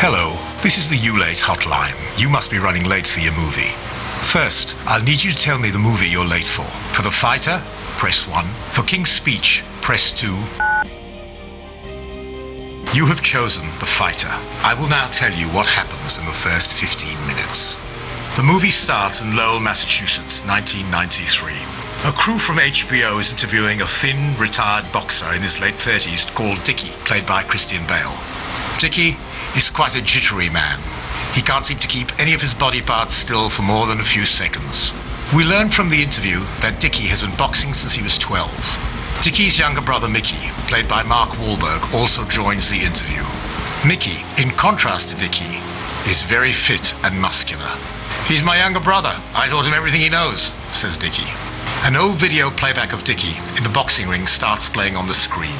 Hello, this is the U-Late hotline. You must be running late for your movie. First, I'll need you to tell me the movie you're late for. For The Fighter, press 1. For King's Speech, press 2. You have chosen The Fighter. I will now tell you what happens in the first 15 minutes. The movie starts in Lowell, Massachusetts, 1993. A crew from HBO is interviewing a thin, retired boxer in his late 30s called Dickie, played by Christian Bale. Dickie is quite a jittery man. He can't seem to keep any of his body parts still for more than a few seconds. We learn from the interview that Dickie has been boxing since he was 12. Dickie's younger brother Mickey, played by Mark Wahlberg, also joins the interview. Mickey, in contrast to Dickie, is very fit and muscular. He's my younger brother. I taught him everything he knows, says Dickie. An old video playback of Dickie in the boxing ring starts playing on the screen.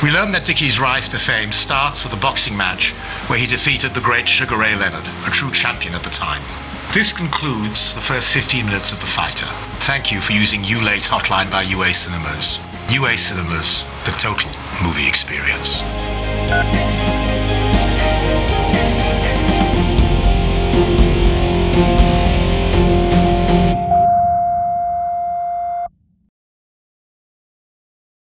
We learn that Dickie's rise to fame starts with a boxing match where he defeated the great Sugar Ray Leonard, a true champion at the time. This concludes the first 15 minutes of The Fighter. Thank you for using U-Late Hotline by UA Cinemas. UA Cinemas, the total movie experience.